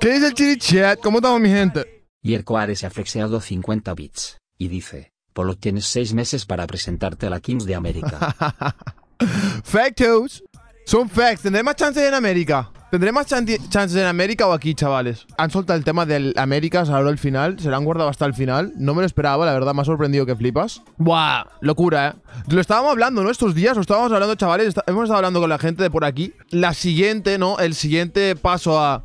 ¿Qué dice el chiri chat? ¿Cómo estamos, mi gente? Y el Coare se ha flexeado 50 bits. Y dice, Polo tienes 6 meses para presentarte a la Kings de América. Factos. Son facts. ¿Tendré más chances en América? ¿Tendré más chances en América o aquí, chavales? Han soltado el tema del América ahora al final. Se lo han guardado hasta el final. No me lo esperaba, la verdad. Me ha sorprendido que flipas. Buah, locura, ¿eh? Lo estábamos hablando, ¿no? Estos días lo estábamos hablando, chavales. Está- hemos estado hablando con la gente de por aquí. La siguiente, ¿no? El siguiente paso a,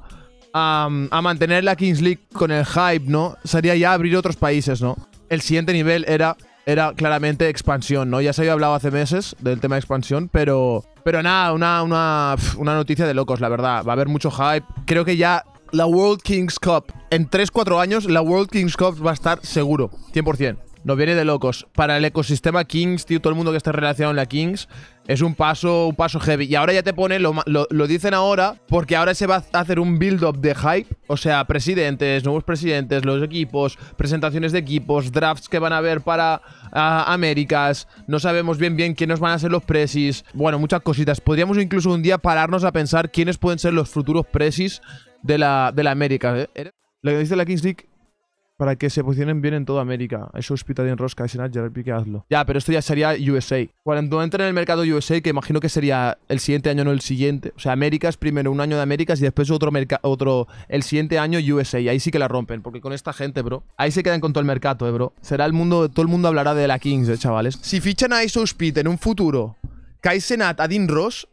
a, mantener la Kings League con el hype, ¿no? Sería ya abrir otros países, ¿no? El siguiente nivel era, era claramente expansión, ¿no? Ya se había hablado hace meses del tema de expansión, pero, pero nada, una, una, una noticia de locos, la verdad. Va a haber mucho hype. Creo que ya la World Kings Cup, en 3-4 años, la World Kings Cup va a estar seguro, 100%. Nos viene de locos. Para el ecosistema Kings, tío, todo el mundo que esté relacionado en la Kings, es un paso, un paso heavy. Y ahora ya te pone, lo, lo, dicen ahora, porque ahora se va a hacer un build-up de hype. O sea, presidentes, nuevos presidentes, los equipos, presentaciones de equipos, drafts que van a haber para Américas. No sabemos bien bien quiénes van a ser los presis. Bueno, muchas cositas. Podríamos incluso un día pararnos a pensar quiénes pueden ser los futuros presis de la, de la América. ¿eh? Lo que dice la Kings League para que se posicionen bien en toda América. Eso es en Rosca, Senat, Gerard Piqué, hazlo. Ya, pero esto ya sería USA. Cuando entren en el mercado USA, que imagino que sería el siguiente año, no el siguiente. O sea, Américas, primero un año de Américas y después otro, otro el siguiente año USA. Ahí sí que la rompen, porque con esta gente, bro, ahí se quedan con todo el mercado, eh, bro. Será el mundo, todo el mundo hablará de la Kings, eh, chavales. Si fichan a ISO Speed en un futuro, Kai Senat, Adin Ross,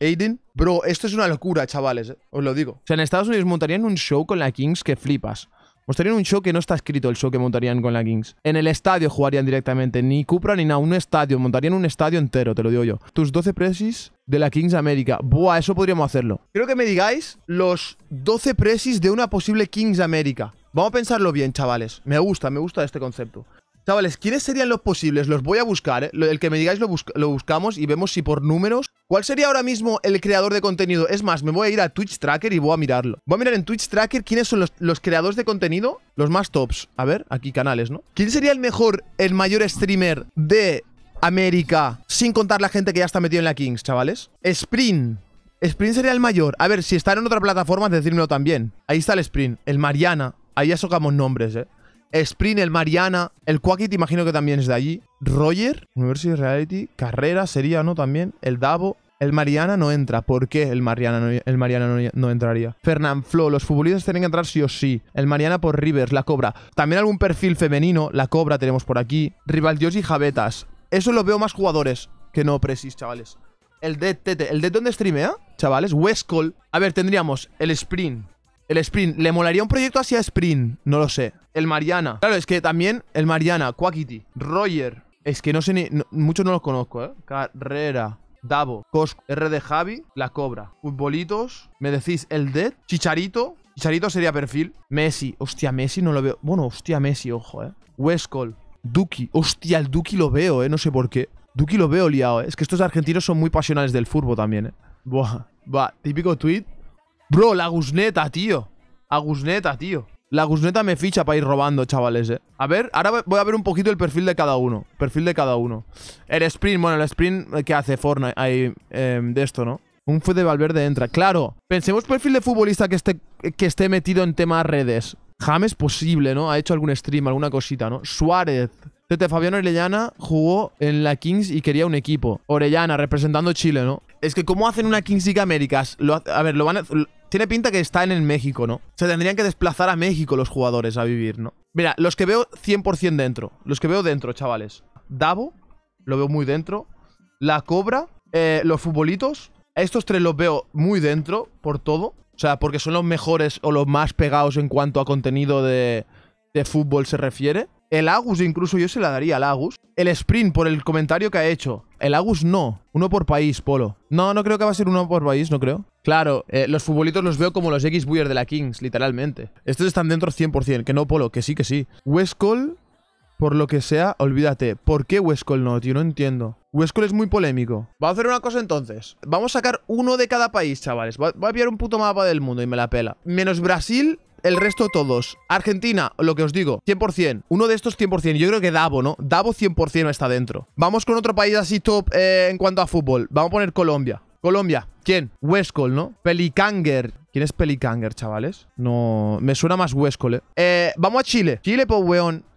Aiden, bro, esto es una locura, chavales, eh, os lo digo. O sea, en Estados Unidos montarían un show con la Kings que flipas. Montarían un show que no está escrito el show que montarían con la Kings. En el estadio jugarían directamente, ni Cupra ni nada, un estadio. Montarían un estadio entero, te lo digo yo. Tus 12 presis de la Kings América. Buah, eso podríamos hacerlo. Quiero que me digáis los 12 presis de una posible Kings América. Vamos a pensarlo bien, chavales. Me gusta, me gusta este concepto. Chavales, ¿quiénes serían los posibles? Los voy a buscar, ¿eh? El que me digáis lo, busca- lo buscamos y vemos si por números. ¿Cuál sería ahora mismo el creador de contenido? Es más, me voy a ir a Twitch Tracker y voy a mirarlo. Voy a mirar en Twitch Tracker quiénes son los, creadores de contenido, los más tops. A ver, aquí canales, ¿no? ¿Quién sería el mejor, el mayor streamer de América, sin contar la gente que ya está metido en la Kings, chavales? Sprint. Sprint sería el mayor. A ver, si está en otra plataforma, decírmelo también. Ahí está el Sprint. El Mariana. Ahí ya sacamos nombres, eh. Sprint, el Mariana. El Quackit, imagino que también es de allí. Roger, University Reality. Carrera sería, ¿no? También. El Davo. El Mariana no entra. ¿Por qué el Mariana no, el Mariana no, entraría? Los futbolistas tienen que entrar sí o sí. El Mariana por Rivers, la Cobra. También algún perfil femenino, la Cobra tenemos por aquí. Rivaldios y Javetas. Eso lo veo más jugadores que no presis, chavales. El Dead Tete. ¿El Dead dónde streamea? Chavales, Westcall. A ver, tendríamos el Sprint. El Sprint. ¿Le molaría un proyecto así a Sprint? No lo sé. El Mariana. Claro, es que también el Mariana, Quackity, Roger. Es que no sé ni. muchos no los conozco, ¿eh? Carrera. Davo, Cosco, RD Javi, La Cobra. Futbolitos. Me decís el Dead. Chicharito. Chicharito sería perfil. Messi. Hostia, Messi no lo veo. Bueno, hostia, Messi, ojo, eh. Westcall. Duki. Hostia, el Duki lo veo, eh. No sé por qué. Duki lo veo liado, eh. Es que estos argentinos son muy pasionales del fútbol también, eh. Buah. Va, típico tweet. Bro, la Gusneta, tío. Agusneta, tío. La Gusneta me ficha para ir robando, chavales, eh. A ver, ahora voy a ver un poquito el perfil de cada uno. Perfil de cada uno. El sprint, bueno, el sprint que hace Fortnite ahí, eh, de esto, ¿no? Un fue de Valverde entra. Claro, pensemos perfil de futbolista que esté, que esté metido en temas redes. James posible, ¿no? Ha hecho algún stream, alguna cosita, ¿no? Suárez. Tete Fabián Orellana jugó en la Kings y quería un equipo. Orellana, representando Chile, ¿no? Es que ¿cómo hacen una Kings League Américas? Lo a ver, lo van a... tiene pinta que está en México, ¿no? Se tendrían que desplazar a México los jugadores a vivir, ¿no? Mira, los que veo 100% dentro. Los que veo dentro, chavales. Davo, lo veo muy dentro. La Cobra, eh, los futbolitos. Estos tres los veo muy dentro por todo. O sea, porque son los mejores o los más pegados en cuanto a contenido de fútbol se refiere. El Agus, incluso yo se la daría al Agus. El Sprint, por el comentario que ha hecho. El Agus no. Uno por país, Polo. No, no creo que va a ser uno por país, no creo. Claro, eh, los futbolitos los veo como los x buyer de la Kings, literalmente. Estos están dentro 100%, que no, Polo, que sí, que sí. Westcall, por lo que sea, olvídate. ¿Por qué Westcall no, tío? No entiendo. Westcall es muy polémico. Vamos a hacer una cosa entonces. Vamos a sacar uno de cada país, chavales. Voy a pillar un puto mapa del mundo y me la pela. Menos Brasil, el resto todos. Argentina, lo que os digo, 100%. Uno de estos 100%. Yo creo que Davo, ¿no? Davo 100% está dentro. Vamos con otro país así top eh, en cuanto a fútbol. Vamos a poner Colombia. Colombia. ¿Quién? Westcol, ¿no? Pelicanger. ¿Quién es Pelicanger, chavales? No... Me suena más Westcol, ¿eh? eh vamos a Chile. Chile, po.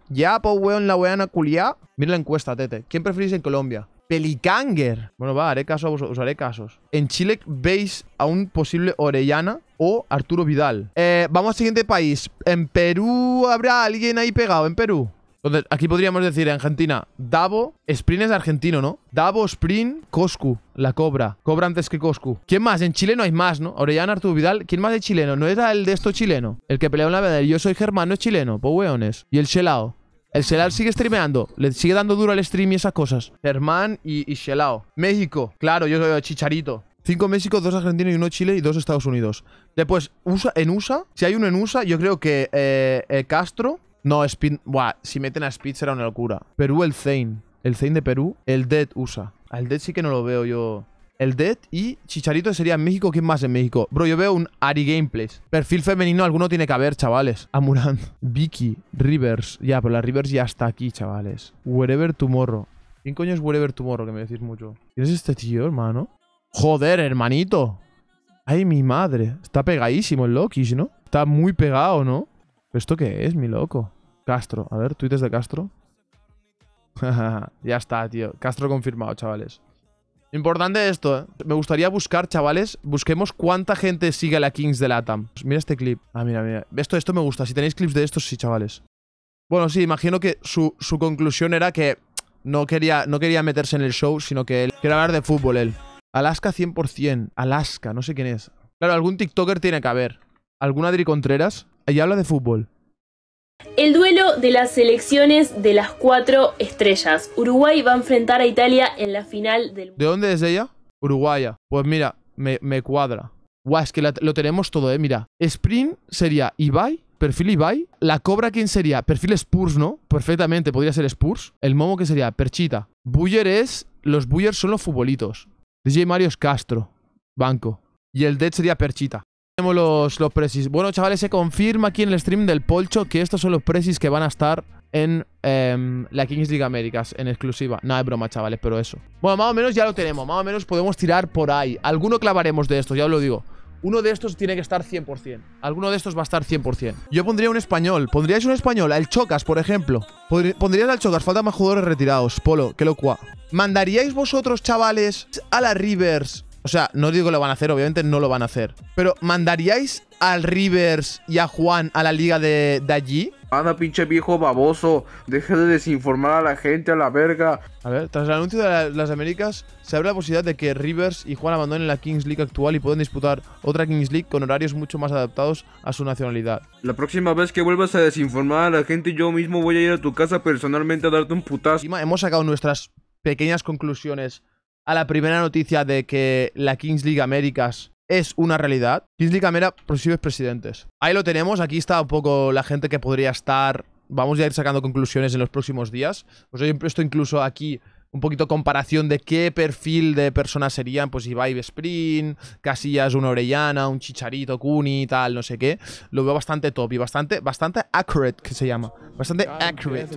Ya, po weón, la weana culiá. Mira la encuesta, tete. ¿Quién preferís en Colombia? Pelicanger. Bueno, va, haré caso, usaré casos. En Chile veis a un posible Orellana o Arturo Vidal. Eh, vamos al siguiente país. En Perú habrá alguien ahí pegado, en Perú. Entonces, aquí podríamos decir en Argentina, Davo, Sprint es argentino, ¿no? Davo, Sprint, Coscu, la Cobra. Cobra antes que Coscu. ¿Quién más? En Chile no hay más, ¿no? Orellana, Arturo Vidal. ¿Quién más de chileno? ¿No era el de esto chileno? El que peleó en la verdad. Yo soy germano, es chileno. Pues weones. Y el Shelao. El Shelao sigue streameando. Le sigue dando duro al stream y esas cosas. Germán y, y Shelao. México. Claro, yo soy Chicharito. Cinco México, dos Argentina y uno Chile y dos Estados Unidos. Después, USA, en USA, si hay uno en USA, yo creo que eh, eh, Castro no, Speed. Buah, si meten a Speed será una locura. Perú, el Zane. El Zane de Perú. El Dead usa. El Dead sí que no lo veo yo. El Dead y Chicharito sería en México. ¿Quién más en México? Bro, yo veo un Ari Gameplays. Perfil femenino, alguno tiene que haber, chavales. Amurant, Vicky, Rivers. Ya, pero la Rivers ya está aquí, chavales. Wherever Tomorrow. ¿Quién coño es Wherever Tomorrow? Que me decís mucho. ¿Quién es este tío, hermano? Joder, hermanito. Ay, mi madre. Está pegadísimo el Loki, ¿no? Está muy pegado, ¿no? ¿Esto qué es, mi loco? Castro. A ver, tweets de Castro. ya está, tío. Castro confirmado, chavales. Importante esto, ¿eh? Me gustaría buscar, chavales. Busquemos cuánta gente sigue a la Kings de Latam. Pues mira este clip. Ah, mira, mira. Esto, esto me gusta. Si tenéis clips de estos, sí, chavales. Bueno, sí, imagino que su, su conclusión era que no quería, no quería meterse en el show, sino que él quería hablar de fútbol, él. Alaska 100%. Alaska, no sé quién es. Claro, algún TikToker tiene que haber. ¿Algún Adri Contreras? Ahí habla de fútbol. El duelo de las selecciones de las cuatro estrellas. Uruguay va a enfrentar a Italia en la final del... ¿De dónde es ella? Uruguaya. Pues mira, me, cuadra. Guau, es que lo tenemos todo, eh. Mira, Sprint sería Ibai, perfil Ibai. La Cobra, ¿quién sería? Perfil Spurs, ¿no? Perfectamente, podría ser Spurs. El Momo, ¿qué sería? Perchita. Buller es... Los Buller son los futbolitos. DJ Mario es Castro. Banco. Y el Dead sería Perchita. Tenemos los, los presis. Bueno, chavales, se confirma aquí en el stream del Polcho que estos son los presis que van a estar en em, la Kings League Américas en exclusiva. No, es broma, chavales, pero eso. Bueno, más o menos ya lo tenemos. Más o menos podemos tirar por ahí. Alguno clavaremos de estos, ya os lo digo. Uno de estos tiene que estar 100%. Alguno de estos va a estar 100%. Yo pondría un español. ¿Pondríais un español? Al Chocas, por ejemplo. Pondríais al Chocas. Faltan más jugadores retirados. Polo, qué locua. ¿Mandaríais vosotros, chavales, a la Rivers o sea, no digo que lo van a hacer, obviamente no lo van a hacer. Pero, ¿mandaríais al Rivers y a Juan a la liga de, allí? Anda, pinche viejo baboso. Deje de desinformar a la gente a la verga. A ver, tras el anuncio de las Américas, se abre la posibilidad de que Rivers y Juan abandonen la Kings League actual y puedan disputar otra Kings League con horarios mucho más adaptados a su nacionalidad. La próxima vez que vuelvas a desinformar a la gente, yo mismo voy a ir a tu casa personalmente a darte un putazo. Hemos sacado nuestras pequeñas conclusiones a la primera noticia de que la Kings League Américas es una realidad. Kings League América, posibles presidentes. Ahí lo tenemos, aquí está un poco la gente que podría estar. Vamos a ir sacando conclusiones en los próximos días. Pues he puesto incluso aquí un poquito comparación de qué perfil de personas serían, pues Ibai Sprint, Casillas, una Orellana, un Chicharito, Kuni, tal, no sé qué. Lo veo bastante top y bastante, bastante accurate, que se llama. Bastante accurate.